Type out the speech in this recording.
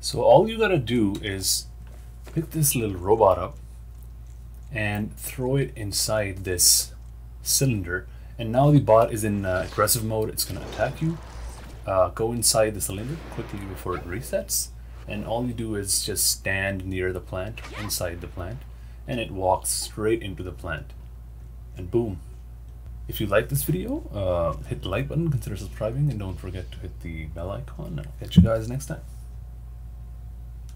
So all you gotta do is pick this little robot up and throw it inside this cylinder. And now the bot is in uh, aggressive mode. It's gonna attack you. Uh, go inside the cylinder quickly before it resets. And all you do is just stand near the plant, inside the plant, and it walks straight into the plant. And boom. If you like this video, uh, hit the like button, consider subscribing, and don't forget to hit the bell icon. I'll catch you guys next time.